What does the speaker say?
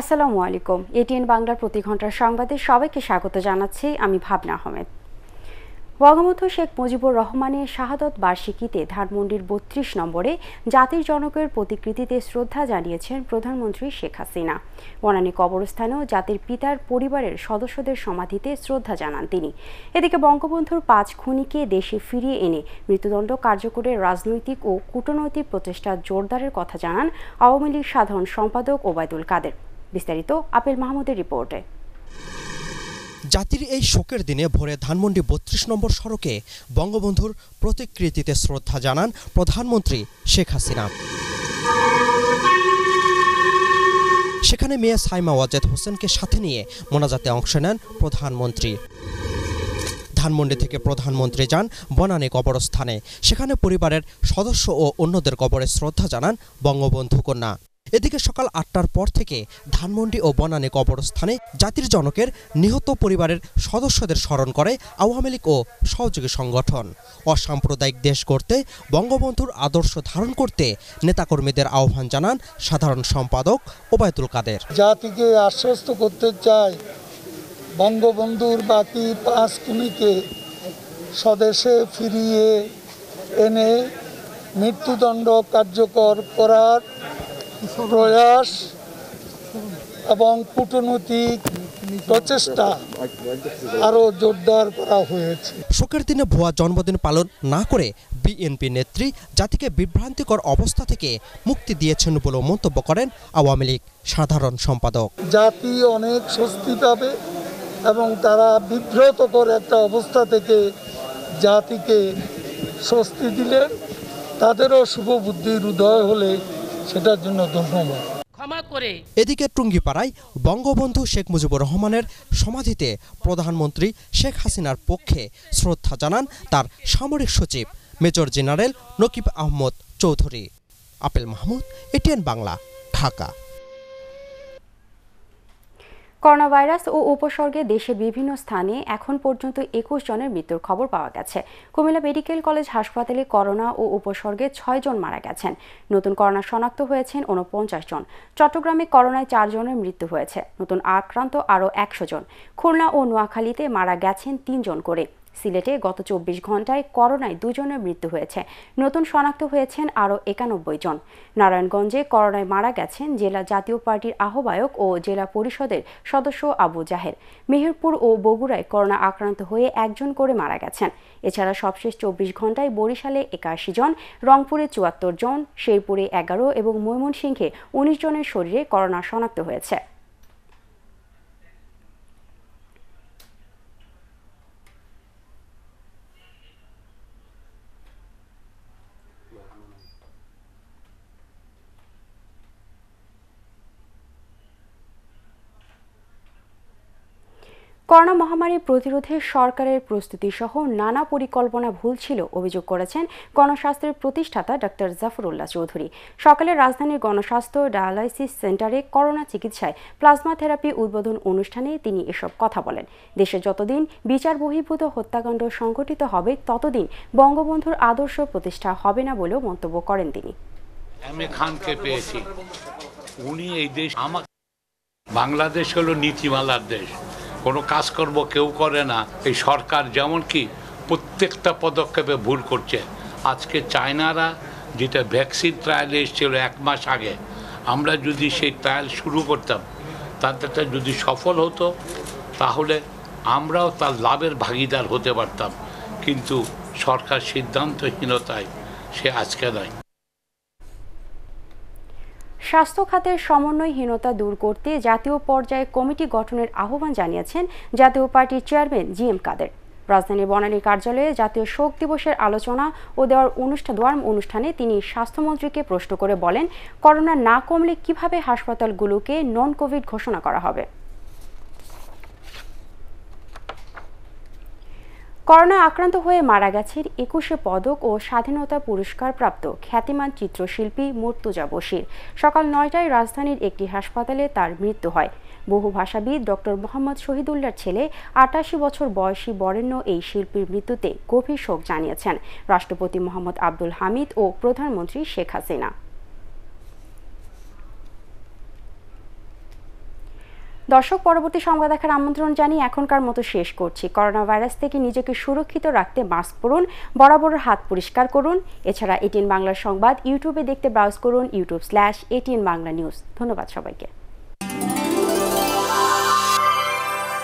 আসসালামু আলাইকুম। এটিএন বাংলার প্রতি ঘণ্টার সংবাদে সবাইকে স্বাগত জানাচ্ছি। আমি ভাবনা আহমেদ। বঙ্গবন্ধু শেখ মুজিবুর রহমানের শাহাদত বার্ষিকীতে ধানমন্ডির বত্রিশ নম্বরে জাতির জনকের প্রতিকৃতিতে শ্রদ্ধা জানিয়েছেন প্রধানমন্ত্রী শেখ হাসিনা। বনানী কবরস্থানেও জাতির পিতার পরিবারের সদস্যদের সমাধিতে শ্রদ্ধা জানান তিনি। এদিকে বঙ্গবন্ধুর পাঁচ খুনিকে দেশে ফিরিয়ে এনে মৃত্যুদণ্ড কার্যকরের রাজনৈতিক ও কূটনৈতিক প্রচেষ্টা জোরদারের কথা জানান আওয়ামী লীগ সাধারণ সম্পাদক ওবায়দুল কাদের। বিস্তারিত আপেল মাহমুদের রিপোর্টে। জাতির এই শোকের দিনে ভোরে ধানমন্ডি বত্রিশ নম্বর সড়কে বঙ্গবন্ধুর প্রতিকৃতিতে শ্রদ্ধা জানান প্রধানমন্ত্রী শেখ হাসিনা। সেখানে মেয়ে সাইমা ওয়াজেদ হোসেনকে সাথে নিয়ে মোনাজাতে অংশ নেন প্রধানমন্ত্রী। ধানমন্ডি থেকে প্রধানমন্ত্রী যান বনানী কবরস্থানে। সেখানে পরিবারের সদস্য ও অন্যদের কবরে শ্রদ্ধা জানান বঙ্গবন্ধু কন্যা। এদিকে সকাল আটটার পর থেকে ধানমন্ডি ও বনানী কবরস্থানে জাতির জনকের নিহত পরিবারের সদস্যদের স্মরণ করে আওয়ামী লীগ ও সহযোগী সংগঠন। অসাম্প্রদায়িক দেশ গড়তে, বঙ্গবন্ধুর আদর্শ ধারণ করতে নেতাকর্মীদের আহ্বান জানান সাধারণ সম্পাদক ওবায়দুল কাদের। জাতিকে আশ্বস্ত করতে চাই বঙ্গবন্ধুর বাকি পাঁচ খুনিকে স্বদেশে ফিরিয়ে এনে মৃত্যুদণ্ড কার্যকর করার প্রয়াস এবং কূটনৈতিক প্রচেষ্টা আরও জোরদার করা হয়েছে। শোকের দিনে ভুয়া জন্মদিন পালন না করে বিএনপি নেত্রী জাতিকে বিভ্রান্তিকর অবস্থা থেকে মুক্তি দিয়েছেন বলেও মন্তব্য করেন আওয়ামী লীগ সাধারণ সম্পাদক। জাতি অনেক স্বস্তি পাবে এবং তারা বিব্রতকর একটা অবস্থা থেকে জাতিকে স্বস্তি দিলেন তাদেরও শুভ বুদ্ধির উদয় হলে সেটার জন্য ধন্যবাদ ক্ষমা এদিকে টুঙ্গিপাড়ায় বঙ্গবন্ধু শেখ মুজিবুর রহমানের সমাধিতে প্রধানমন্ত্রী শেখ হাসিনার পক্ষে শ্রদ্ধা জানান তার সামরিক সচিব major general Nakib Ahmad Chowdhury. Apel Mahmud ATN Bangla Dhaka. Corona virus ও উপসর্গে দেশের বিভিন্ন স্থানে এখন পর্যন্ত একুশ জনের মৃত্যুর খবর পাওয়া গেছে। কুমিল্লা মেডিকেল কলেজ হাসপাতালে করোনা ও উপসর্গে ছয় জন মারা গেছেন। নতুন করোনা শনাক্ত হয়েছেন উনপঞ্চাশ জন। চট্টগ্রামে করোনায় চার জনের মৃত্যু হয়েছে। নতুন আক্রান্ত আরও একশো জন। খুলনা ও নোয়াখালীতে মারা গেছেন তিনজন করে। সিলেটে গত চব্বিশ ঘন্টায় করোনায় দুজনের মৃত্যু হয়েছে। নতুন শনাক্ত হয়েছেন আরও একানব্বই জন। নারায়ণগঞ্জে করোনায় মারা গেছেন জেলা জাতীয় পার্টির আহ্বায়ক ও জেলা পরিষদের সদস্য আবু জাহের মেহেরপুর ও বগুড়ায় করোনা আক্রান্ত হয়ে একজন করে মারা গেছেন। এছাড়া সবশেষ চব্বিশ ঘন্টায় বরিশালে একাশি জন, রংপুরে চুয়াত্তর জন, শেরপুরে এগারো এবং ময়মনসিংহে উনিশ জনের শরীরে করোনা শনাক্ত হয়েছে। করোনা মহামারী প্রতিরোধে সরকারের প্রস্তুতি সহ নানা পরিকল্পনা ভুল ছিল, অভিযোগ করেছেন গণস্বাস্থ্যের প্রতিষ্ঠাতা ডক্টর জাফরুল্লাহ চৌধুরী। সকালে রাজধানীর গণস্বাস্থ্য ডায়ালাইসিস সেন্টারে করোনা চিকিৎসায় প্লাজমা থেরাপি উদ্বোধন অনুষ্ঠানে তিনি এসব কথা বলেন। দেশে যতদিন বিচার বহির্ভূত হত্যাকাণ্ড সংঘটিত হবে, ততদিন বঙ্গবন্ধুর আদর্শ প্রতিষ্ঠা হবে না বলেও মন্তব্য করেন তিনি। বাংলাদেশ হলো নীতিমালার দেশ। কোনো কাজকর্ম কেউ করে না। এই সরকার যেমন কি প্রত্যেকটা পদক্ষেপে ভুল করছে। আজকে চায়নারা যেটা ভ্যাকসিন ট্রায়াল এসেছিল এক মাস আগে, আমরা যদি সেই ট্রায়াল শুরু করতাম, তাদেরটা যদি সফল হতো, তাহলে আমরাও তার লাভের ভাগিদার হতে পারতাম। কিন্তু সরকার সিদ্ধান্তহীনতায় সে আজকে নয়। স্বাস্থ্য খাতের সমন্বয়হীনতা দূর করতে জাতীয় পর্যায়ে কমিটি গঠনের আহ্বান জানিয়েছেন জাতীয় পার্টির চেয়ারম্যান জি এম কাদের। রাজধানীর বনানী কার্যালয়ে জাতীয় শোক দিবসের আলোচনা ও দেওয়ার অনুষ্ঠান দোয়ার অনুষ্ঠানে তিনি স্বাস্থ্যমন্ত্রীকে প্রশ্ন করে বলেন, করোনা না কমলে কীভাবে হাসপাতালগুলোকে নন কোভিড ঘোষণা করা হবে? করোনা আক্রান্ত হয়ে মারা গেছেন একুশে পদক ও স্বাধীনতা পুরস্কার প্রাপ্ত খ্যাতিমান চিত্রশিল্পী মুর্তুজা বশির। সকাল নয়টায় রাজধানীর একটি হাসপাতালে তার মৃত্যু হয়। বহু ভাষাবিদ ডক্টর মোহাম্মদ শহীদুল্লাহর ছেলে আটাশি বছর বয়সী বরেণ্য এই শিল্পীর মৃত্যুতে গভীর শোক জানিয়েছেন। রাষ্ট্রপতি মোহাম্মদ আব্দুল হামিদ ও প্রধানমন্ত্রী শেখ হাসিনা। দর্শক, পরবর্তী সংবাদ দেখার আমন্ত্রণ জানিয়ে এখনকার মতো শেষ করছি। করোনা ভাইরাস থেকে নিজেকে সুরক্ষিত রাখতে মাস্ক পরুন, বরাবর হাত পরিষ্কার করুন। এছাড়া এটিএন বাংলার সংবাদ ইউটিউবে দেখতে ব্রাউজ করুন YouTube slash ATN Bangla news ধন্যবাদ সবাইকে।